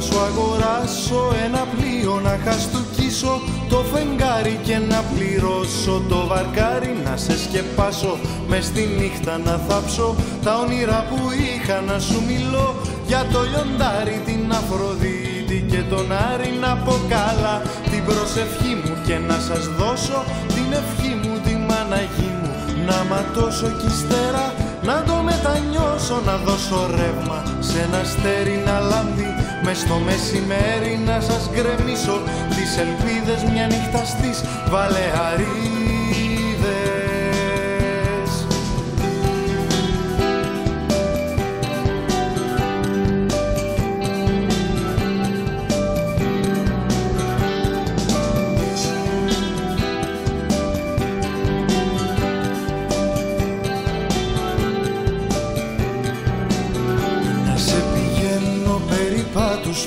σου αγοράσω ένα πλοίο να χαστούκίσω το φεγγάρι και να πληρώσω το βαρκάρι να σε σκεπάσω μες στη νύχτα να θάψω τα όνειρα που είχα να σου μιλώ για το λιοντάρι την Αφροδίτη και τον Άρη. Να πω καλά την προσευχή μου και να σας δώσω την ευχή μου τη μαναγή μου. Να ματώσω κι ύστερα να το μετανιώσω να δώσω ρεύμα σε ένα στέρι να λάμπει μες στο μεσημέρι να σας γκρεμίσω τις ελπίδες μια νύχτα στις Βαλεαρίδες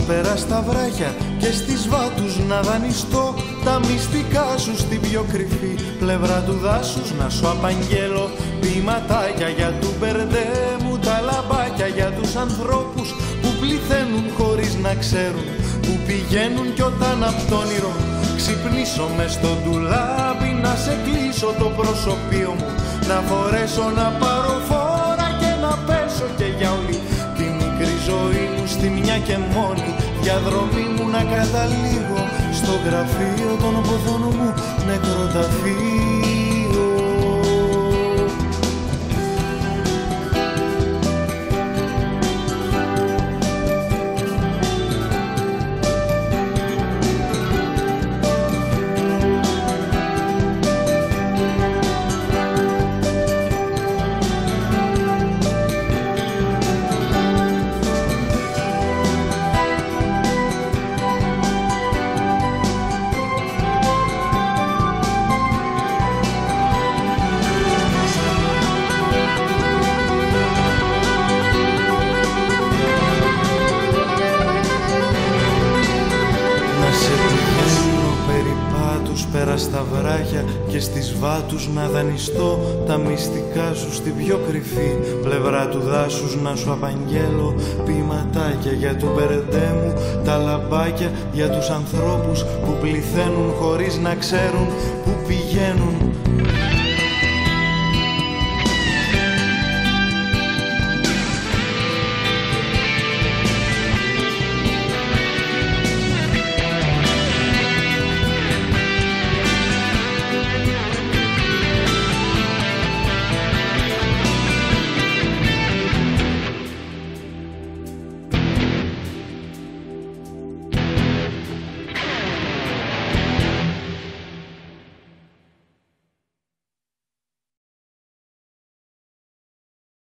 πέρα στα βράχια και στις βάτους να δανειστώ τα μυστικά σου στην πιο κρυφή πλευρά του δάσους. Να σου απαγγέλω ποιηματάκια για του μπερδέ μου τα λαμπάκια για τους ανθρώπους που πληθαίνουν χωρίς να ξέρουν που πηγαίνουν κι όταν απ' το όνειρο ξυπνήσω μες στο ντουλάπι να σε κλείσω το προσωπείο μου να φορέσω να πάρω μια και μόνη διαδρομή μου να καταλήγω στο γραφείο των ποθών μου νεκροταφείο και στις βάτους να δανειστώ τα μυστικά σου στην πιο κρυφή πλευρά του δάσους να σου απαγγέλω ποιηματάκια για του μπερεντέ μου τα λαμπάκια για τους ανθρώπους που πληθαίνουν χωρίς να ξέρουν που πηγαίνουν